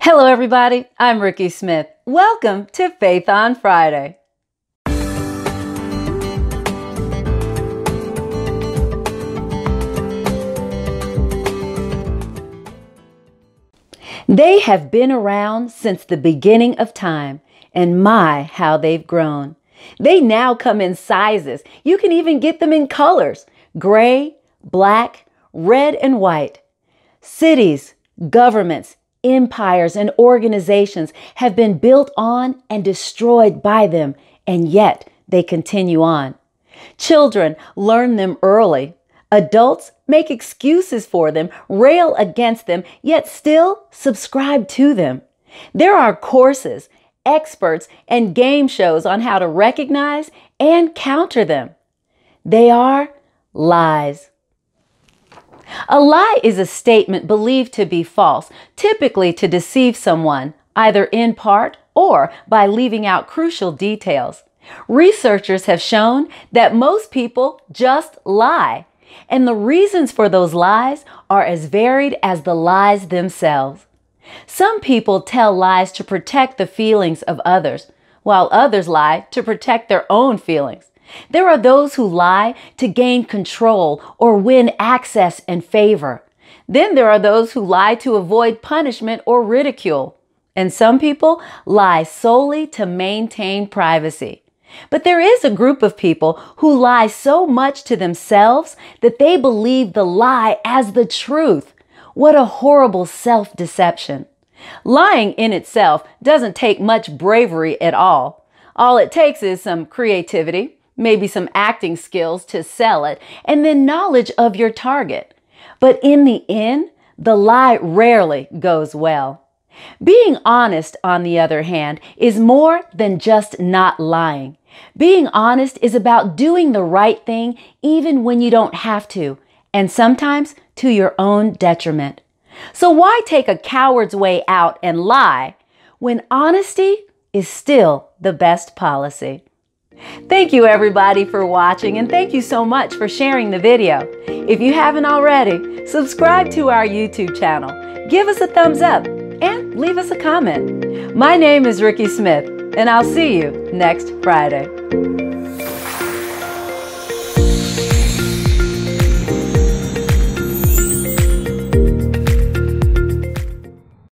Hello, everybody. I'm Rikki Smith. Welcome to Faith on Friday. They have been around since the beginning of time, and my, how they've grown. They now come in sizes. You can even get them in colors gray, black, red, and white. Cities, governments, empires, and organizations have been built on and destroyed by them, and yet they continue on. Children learn them early. Adults make excuses for them, rail against them, yet still subscribe to them. There are courses, experts, and game shows on how to recognize and counter them. They are lies. A lie is a statement believed to be false, typically to deceive someone, either in part or by leaving out crucial details. Researchers have shown that most people just lie, and the reasons for those lies are as varied as the lies themselves. Some people tell lies to protect the feelings of others, while others lie to protect their own feelings. There are those who lie to gain control or win access and favor. Then there are those who lie to avoid punishment or ridicule. And some people lie solely to maintain privacy. But there is a group of people who lie so much to themselves that they believe the lie as the truth. What a horrible self deception. Lying in itself doesn't take much bravery at all. All it takes is some creativity, maybe some acting skills to sell it, and then knowledge of your target. But in the end, the lie rarely goes well. Being honest, on the other hand, is more than just not lying. Being honest is about doing the right thing even when you don't have to, and sometimes to your own detriment. So why take a coward's way out and lie when honesty is still the best policy? Thank you everybody for watching and thank you so much for sharing the video. If you haven't already, subscribe to our YouTube channel, give us a thumbs up, and leave us a comment. My name is Rikki Smith, and I'll see you next Friday.